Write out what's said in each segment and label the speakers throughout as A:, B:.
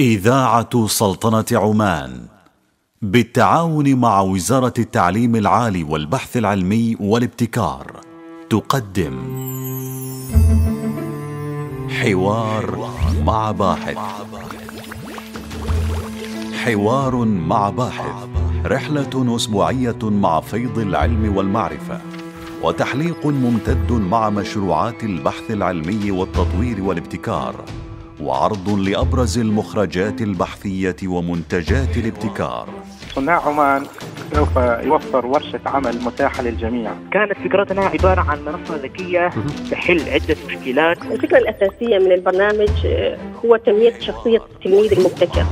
A: إذاعة سلطنة عمان بالتعاون مع وزارة التعليم العالي والبحث العلمي والابتكار تقدم. حوار مع باحث. حوار مع باحث. رحلة أسبوعية مع فيض العلم والمعرفة وتحليق ممتد مع مشروعات البحث العلمي والتطوير والابتكار وعرض لأبرز المخرجات البحثية ومنتجات الابتكار.
B: صناع عمان سوف يوفر ورشة عمل متاحة للجميع.
C: كانت فكرتنا عبارة عن منصة ذكية تحل عدة مشكلات.
D: الفكرة الأساسية من البرنامج آه، هو تنمية شخصية التلميذ المبتكر.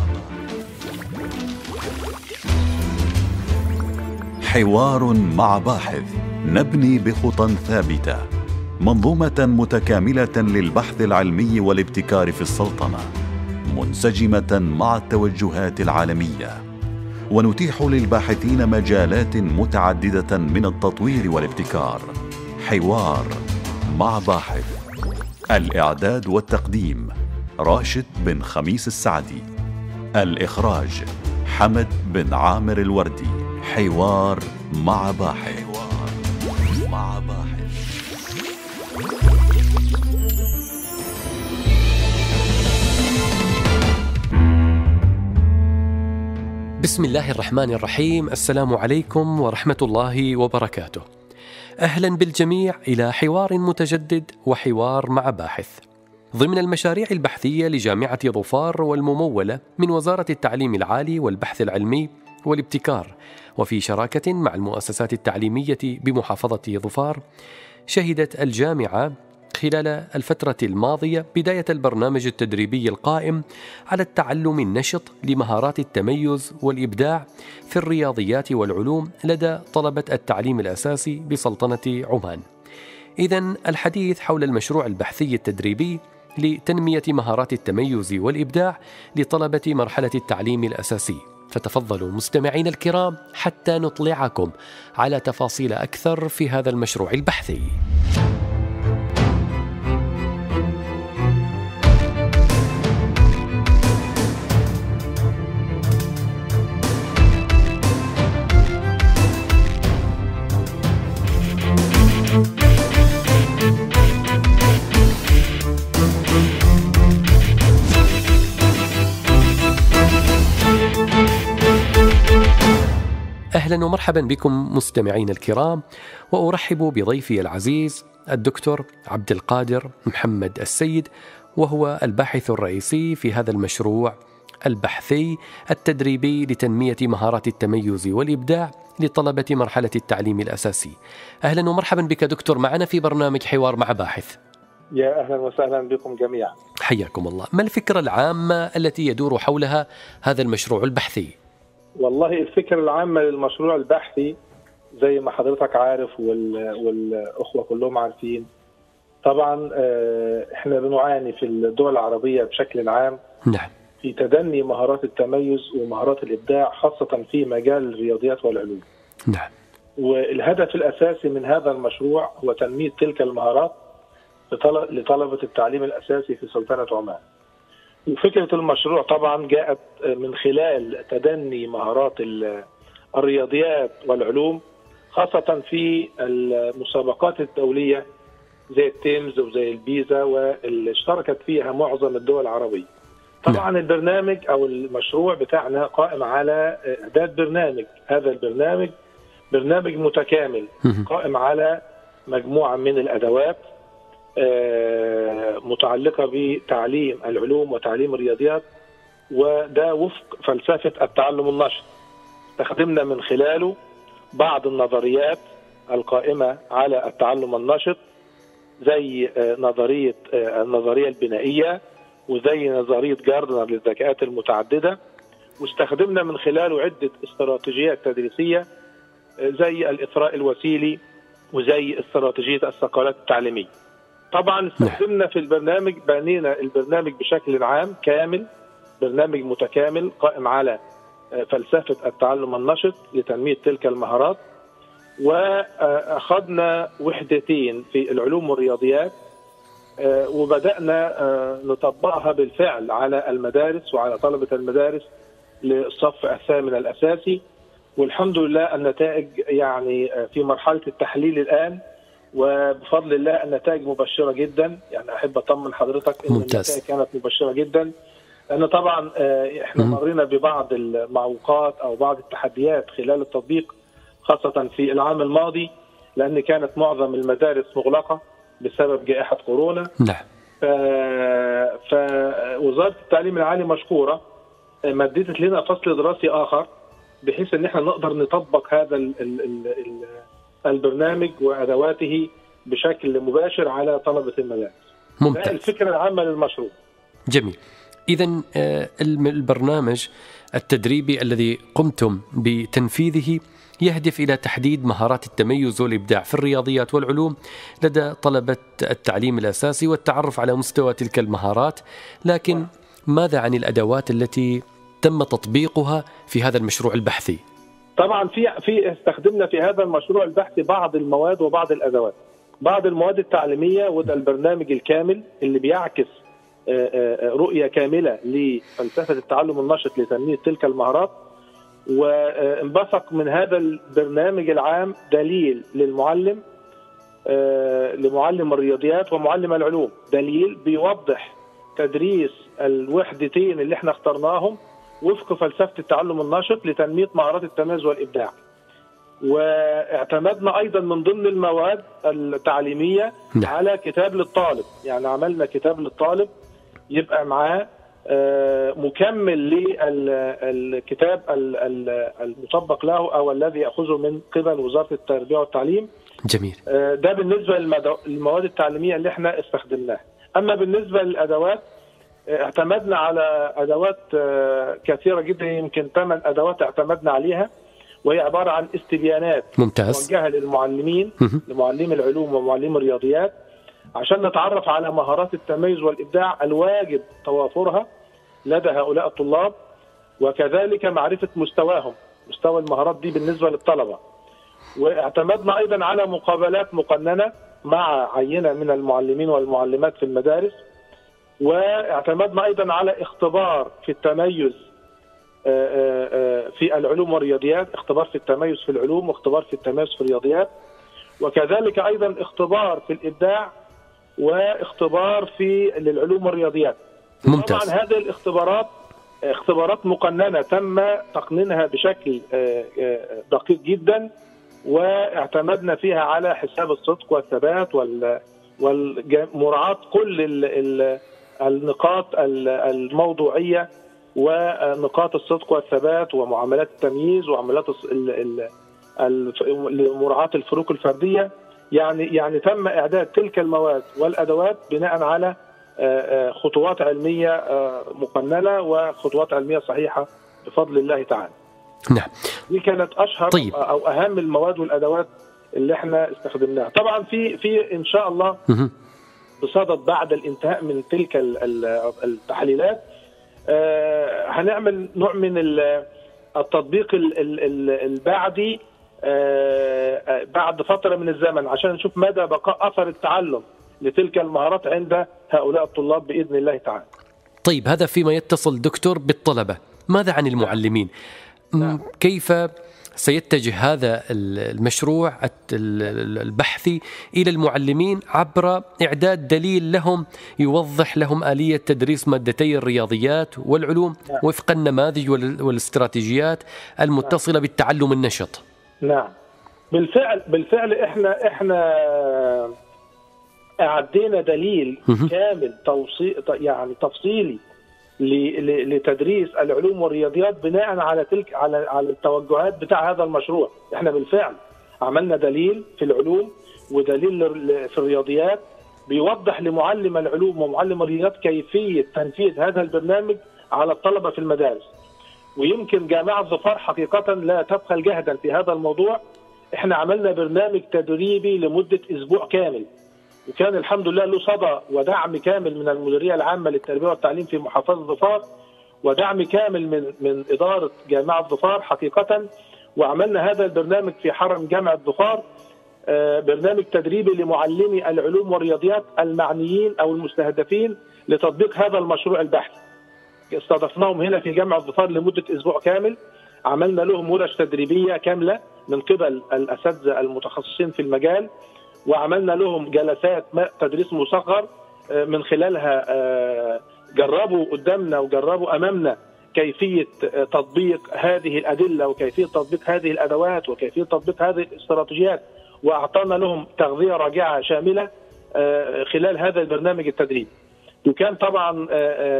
A: حوار مع باحث نبني بخطى ثابتة منظومة متكاملة للبحث العلمي والابتكار في السلطنة منسجمة مع التوجهات العالمية. ونتيح للباحثين مجالات متعددة من التطوير والابتكار. حوار مع باحث. الإعداد والتقديم راشد بن خميس السعدي. الإخراج حمد بن عامر الوردي. حوار مع باحث. حوار مع باحث.
E: بسم الله الرحمن الرحيم. السلام عليكم ورحمة الله وبركاته. أهلا بالجميع إلى حوار متجدد وحوار مع باحث. ضمن المشاريع البحثية لجامعة ظفار والممولة من وزارة التعليم العالي والبحث العلمي والابتكار وفي شراكة مع المؤسسات التعليمية بمحافظة ظفار شهدت الجامعة خلال الفترة الماضية بداية البرنامج التدريبي القائم على التعلم النشط لمهارات التميز والإبداع في الرياضيات والعلوم لدى طلبة التعليم الأساسي بسلطنة عمان. إذا الحديث حول المشروع البحثي التدريبي لتنمية مهارات التميز والإبداع لطلبة مرحلة التعليم الأساسي. فتفضلوا مستمعين الكرام حتى نطلعكم على تفاصيل أكثر في هذا المشروع البحثي. أهلا ومرحبا بكم مستمعين الكرام وأرحب بضيفي العزيز الدكتور عبد القادر محمد السيد وهو الباحث الرئيسي في هذا المشروع البحثي التدريبي لتنمية مهارات التميز والإبداع لطلبة مرحلة التعليم الأساسي. أهلا ومرحبا بك دكتور معنا في برنامج حوار مع باحث.
B: يا أهلا وسهلا بكم جميعا.
E: حياكم الله. ما الفكرة العامة التي يدور حولها هذا المشروع البحثي؟
B: والله الفكرة العامة للمشروع البحثي زي ما حضرتك عارف والأخوة كلهم عارفين. طبعا آه، إحنا بنعاني في الدول العربية بشكل عام.
E: نعم.
B: في تدني مهارات التميز ومهارات الإبداع خاصة في مجال الرياضيات والعلوم.
E: نعم.
B: والهدف الأساسي من هذا المشروع هو تنمية تلك المهارات لطلبة التعليم الأساسي في سلطنة عمان. فكرة المشروع طبعا جاءت من خلال تدني مهارات الرياضيات والعلوم خاصة في المسابقات الدولية زي التيمز وزي البيزا واللي اشتركت فيها معظم الدول العربية. طبعا نعم. البرنامج أو المشروع بتاعنا قائم على إعداد برنامج. هذا البرنامج برنامج متكامل قائم على مجموعة من الأدوات. متعلقة بتعليم العلوم وتعليم الرياضيات وده وفق فلسفة التعلم النشط استخدمنا من خلاله بعض النظريات القائمة على التعلم النشط زي آه، نظرية آه، النظرية البنائية وزي نظرية جاردنر للذكاءات المتعددة واستخدمنا من خلاله عدة استراتيجيات تدريسية زي الإثراء الوسيلي وزي استراتيجية الثقافات التعليمية. طبعا نعم. استخدمنا في البرنامج بنينا البرنامج بشكل عام كامل برنامج متكامل قائم على آه، فلسفة التعلم النشط لتنمية تلك المهارات وأخذنا وحدتين في العلوم والرياضيات آه، وبدأنا آه، نطبقها بالفعل على المدارس وعلى طلبة المدارس للصف الثامن الأساسي والحمد لله النتائج يعني في مرحلة التحليل الآن وبفضل الله النتائج مبشرة جدا يعني أحب أطمن حضرتك إن
E: ممتاز.
B: النتائج كانت مبشرة جدا لأن طبعا آه،
E: إحنا.
B: مرينا ببعض المعوقات أو بعض التحديات خلال التطبيق خاصة في العام الماضي لأن كانت معظم المدارس مغلقة بسبب جائحة كورونا
E: نعم
B: ف- فوزاره التعليم العالي مشكورة مددت لنا فصل دراسي آخر بحيث إن إحنا نقدر نطبق هذا ال ال ال ال البرنامج وأدواته بشكل مباشر على طلبة المدارس.
E: ممتاز
B: الفكرة العامة للمشروع.
E: جميل إذا البرنامج التدريبي الذي قمتم بتنفيذه يهدف إلى تحديد مهارات التميز والإبداع في الرياضيات والعلوم لدى طلبة التعليم الأساسي والتعرف على مستوى تلك المهارات لكن ماذا عن الأدوات التي تم تطبيقها في هذا المشروع البحثي؟
B: طبعا في في استخدمنا في هذا المشروع البحثي بعض المواد وبعض الأدوات. بعض المواد التعليمية وده البرنامج الكامل اللي بيعكس آه، آه، رؤية كاملة لفلسفة التعلم النشط لتنمية تلك المهارات وانبثق من هذا البرنامج العام دليل للمعلم آه، لمعلم الرياضيات ومعلم العلوم دليل بيوضح تدريس الوحدتين اللي إحنا اخترناهم وفق فلسفة التعلم النشط لتنمية مهارات التميز والإبداع. واعتمدنا أيضا من ضمن المواد التعليمية
E: نعم.
B: على كتاب للطالب، يعني عملنا كتاب للطالب يبقى معاه آه، مكمل للكتاب ال- ال- المطبق له أو الذي يأخذه من قبل وزارة التربية والتعليم
E: جميل
B: آه، ده بالنسبة للمواد التعليمية اللي إحنا استخدمناها أما بالنسبة للأدوات اعتمدنا على أدوات آه، كثيرة جدا يمكن ثمان أدوات اعتمدنا عليها وهي عبارة عن استبيانات
E: ممتاز
B: موجهة للمعلمين. لمعلمي العلوم ومعلمي الرياضيات عشان نتعرف على مهارات التميز والإبداع الواجب توافرها لدى هؤلاء الطلاب وكذلك معرفة مستواهم مستوى المهارات دي بالنسبة للطلبة واعتمدنا أيضا على مقابلات مقننة مع عينة من المعلمين والمعلمات في المدارس واعتمدنا أيضا على اختبار في التميز آه، آه، آه، في العلوم والرياضيات اختبار في التميز في العلوم واختبار في التميز في الرياضيات وكذلك أيضا اختبار في الإبداع واختبار في للعلوم والرياضيات.
E: ممتاز.
B: طبعا هذه الاختبارات اختبارات مقننة تم تقنينها بشكل دقيق جدا واعتمدنا فيها على حساب الصدق والثبات وال ومراعاة كل ال ال النقاط ال- الموضوعية ونقاط الصدق والثبات ومعاملات التمييز ال- مراعاة الفروق الفردية يعني يعني تم إعداد تلك المواد والأدوات بناء على آه، آه، خطوات علمية آه، مقننة وخطوات علمية صحيحة بفضل الله تعالى
E: نعم
B: دي كانت أشهر
E: طيب.
B: أو أهم المواد والأدوات اللي إحنا استخدمناها طبعا في في إن شاء الله. بصدد بعد الانتهاء من تلك ال- ال- التحليلات آه، هنعمل نوع من ال- التطبيق ال- ال- ال- البعدي آه، آه، بعد فترة من الزمن عشان نشوف مدى بقاء أثر التعلم لتلك المهارات عند هؤلاء الطلاب بإذن الله تعالى.
E: طيب هذا فيما يتصل دكتور بالطلبة ماذا عن المعلمين
B: نعم.
E: كيف سيتجه هذا ال- المشروع البحثي إلى المعلمين عبر إعداد دليل لهم يوضح لهم آلية تدريس مادتي الرياضيات والعلوم
B: نعم.
E: وفق النماذج وال- والاستراتيجيات المتصلة بالتعلم النشط
B: نعم بالفعل بالفعل إحنا إحنا أعدينا دليل. كامل توصي يعني تفصيلي لتدريس العلوم والرياضيات بناء على تلك على على التوجهات بتاع هذا المشروع. إحنا بالفعل عملنا دليل في العلوم ودليل في الرياضيات بيوضح لمعلم العلوم ومعلم الرياضيات كيفية تنفيذ هذا البرنامج على الطلبة في المدارس. ويمكن جامعة ظفار حقيقه لا تبخل جهدا في هذا الموضوع. إحنا عملنا برنامج تدريبي لمدة أسبوع كامل. وكان الحمد لله له صدى ودعم كامل من المديرية العامة للتربية والتعليم في محافظة ظفار ودعم كامل من من إدارة جامعة ظفار حقيقة وعملنا هذا البرنامج في حرم جامعة ظفار آه، برنامج تدريبي لمعلمي العلوم والرياضيات المعنيين أو المستهدفين لتطبيق هذا المشروع البحثي. استضفناهم هنا في جامعة الظفار لمدة أسبوع كامل عملنا لهم ورش تدريبية كاملة من قبل الأساتذة المتخصصين في المجال وعملنا لهم جلسات تدريس مصغر آه، من خلالها آه، جربوا قدامنا وجربوا أمامنا كيفية آه، تطبيق هذه الأدلة وكيفية تطبيق هذه الأدوات وكيفية تطبيق هذه الاستراتيجيات وأعطانا لهم تغذية راجعة شاملة خلال هذا البرنامج التدريبي. وكان طبعا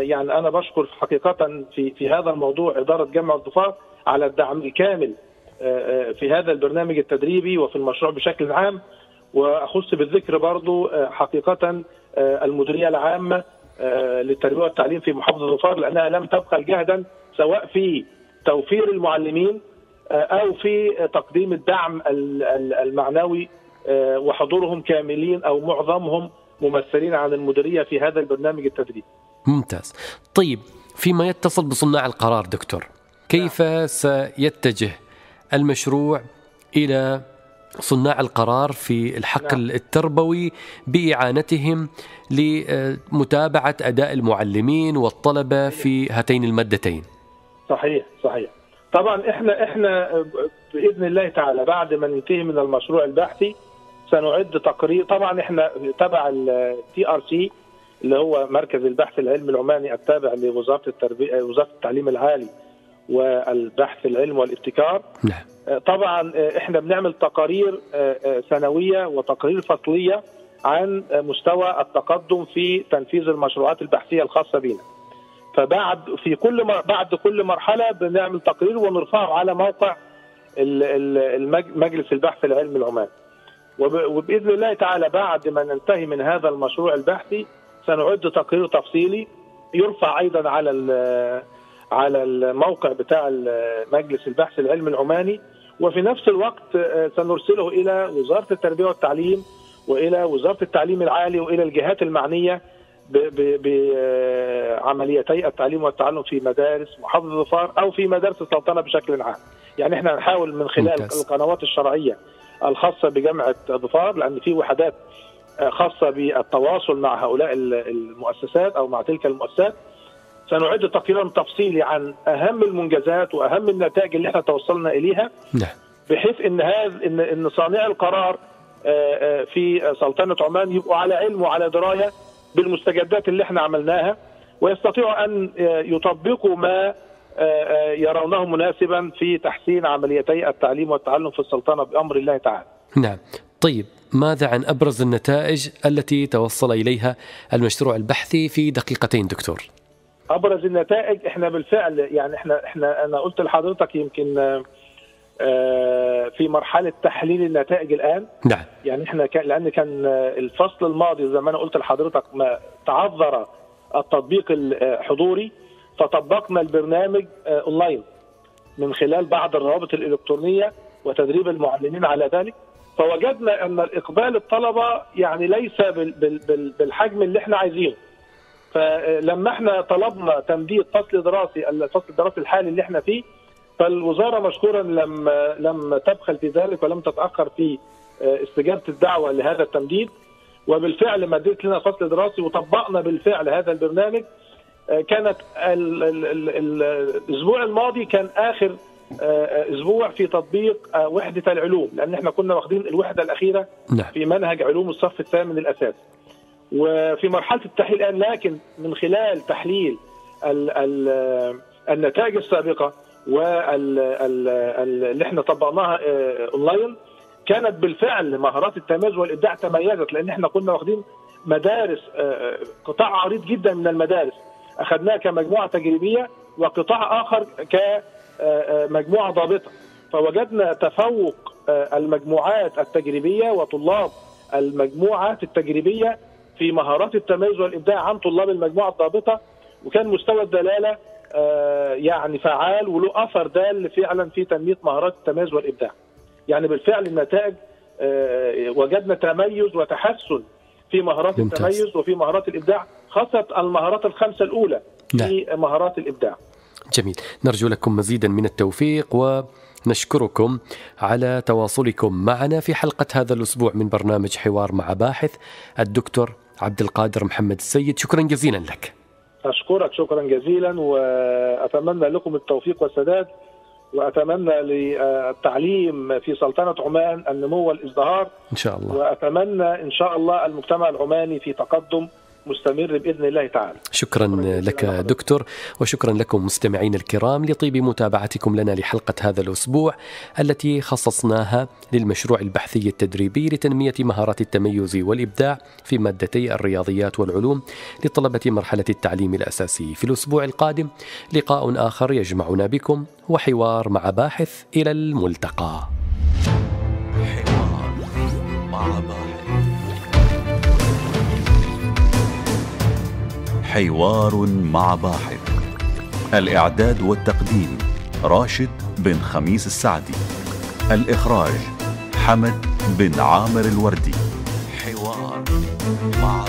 B: يعني أنا بشكر حقيقه في في هذا الموضوع إدارة جامعة الظفار على الدعم الكامل في هذا البرنامج التدريبي وفي المشروع بشكل عام وأخص بالذكر برضو حقيقة المديرية العامة للتربيه والتعليم في محافظة ظفار لأنها لم تبخل جهدا سواء في توفير المعلمين أو في تقديم الدعم المعنوي وحضورهم كاملين أو معظمهم ممثلين عن المديرية في هذا البرنامج التدريبي.
E: ممتاز. طيب فيما يتصل بصناع القرار دكتور كيف سيتجه المشروع إلى صناع القرار في الحقل نعم. التربوي بإعانتهم لمتابعة أداء المعلمين والطلبة في هاتين المادتين.
B: صحيح صحيح. طبعا إحنا إحنا بإذن الله تعالى بعد ما ننتهي من المشروع البحثي سنعد تقرير طبعا إحنا تبع ال TRC اللي هو مركز البحث العلمي العماني التابع لوزارة التربية وزارة التعليم العالي والبحث العلمي والابتكار
E: نعم.
B: طبعا إحنا بنعمل تقارير سنوية وتقارير فصلية عن مستوى التقدم في تنفيذ المشروعات البحثية الخاصة بنا. فبعد في كل بعد كل مرحلة بنعمل تقرير ونرفعه على موقع مجلس البحث العلمي العماني. وبإذن الله تعالى بعد ما ننتهي من هذا المشروع البحثي سنعد تقرير تفصيلي يرفع أيضا على على الموقع بتاع مجلس البحث العلمي العماني وفي نفس الوقت آه، سنرسله إلى وزارة التربية والتعليم وإلى وزارة التعليم العالي وإلى الجهات المعنية بعمليتي التعليم والتعلم في مدارس محافظة ظفار أو في مدارس السلطنة بشكل عام. يعني إحنا نحاول من خلال ممتاز. القنوات الشرعية الخاصة بجامعة ظفار لأن في وحدات آه، خاصة بالتواصل مع هؤلاء المؤسسات أو مع تلك المؤسسات سنعد تقريرا تفصيلي عن أهم المنجزات وأهم النتائج اللي إحنا توصلنا إليها
E: نعم
B: بحيث إن هذا ان إن صانع القرار آه، آه، في سلطنة عمان يبقوا على علم وعلى دراية بالمستجدات اللي إحنا عملناها ويستطيعوا أن آه، يطبقوا ما يرونه مناسبا في تحسين عمليتي التعليم والتعلم في السلطنة بأمر الله تعالى.
E: نعم. طيب ماذا عن أبرز النتائج التي توصل إليها المشروع البحثي في دقيقتين دكتور؟
B: أبرز النتائج إحنا بالفعل يعني إحنا إحنا أنا قلت لحضرتك يمكن آه، في مرحلة تحليل النتائج الآن.
E: نعم.
B: يعني إحنا كان لأن كان الفصل الماضي زي ما أنا قلت لحضرتك ما تعذر التطبيق الحضوري فطبقنا البرنامج آه، أونلاين من خلال بعض الروابط الإلكترونية وتدريب المعلمين على ذلك. فوجدنا أن الاقبال الطلبة يعني ليس بالحجم اللي إحنا عايزينه. فلما إحنا طلبنا تمديد فصل دراسي الفصل الدراسي الحالي اللي إحنا فيه فالوزارة مشكورا لم لم تبخل في ذلك ولم تتأخر في آه، استجابة الدعوة لهذا التمديد وبالفعل مديت لنا فصل دراسي وطبقنا بالفعل هذا البرنامج آه، كانت ال ال ال الأسبوع الماضي كان آخر آه، أسبوع في تطبيق وحدة العلوم لأن إحنا كنا واخدين الوحدة الأخيرة
E: نعم.
B: في منهج علوم الصف الثامن الاساسي وفي مرحلة التحليل الآن لكن من خلال تحليل ال ال النتائج السابقة واللي إحنا طبقناها آه، أونلاين كانت بالفعل مهارات التميز والإبداع تميزت لأن إحنا كنا واخدين مدارس آه، قطاع عريض جدا من المدارس. اخذناها كمجموعة تجريبية وقطاع آخر كمجموعه ضابطة. فوجدنا تفوق آه، المجموعات التجريبية وطلاب المجموعات التجريبية في مهارات التميز والإبداع عن طلاب المجموعة الضابطة وكان مستوى الدلالة آه، يعني فعال وله أثر دال فعلا في تنمية مهارات التميز والإبداع. يعني بالفعل النتائج آه، وجدنا تميز وتحسن في مهارات ممتاز. التميز وفي مهارات الإبداع خاصة المهارات الخمسة الأولى نعم. في مهارات الإبداع.
E: جميل نرجو لكم مزيدا من التوفيق ونشكركم على تواصلكم معنا في حلقة هذا الأسبوع من برنامج حوار مع باحث الدكتور عبد القادر محمد السيد شكرا جزيلا لك.
B: أشكرك شكرا جزيلا وأتمنى لكم التوفيق والسداد وأتمنى للتعليم في سلطنة عمان النمو والإزدهار
E: إن شاء الله.
B: وأتمنى إن شاء الله المجتمع العماني في تقدم مستمر بإذن الله تعالى.
E: شكرا لك دكتور وشكرا لكم مستمعين الكرام لطيب متابعتكم لنا لحلقة هذا الأسبوع التي خصصناها للمشروع البحثي التدريبي لتنمية مهارات التميز والإبداع في مادتي الرياضيات والعلوم لطلبة مرحلة التعليم الأساسي. في الأسبوع القادم لقاء آخر يجمعنا بكم وحوار مع باحث إلى الملتقى. حوار مع باحث
A: حوار مع باحث. الإعداد والتقديم راشد بن خميس السعدي. الإخراج حمد بن عامر الوردي. حوار مع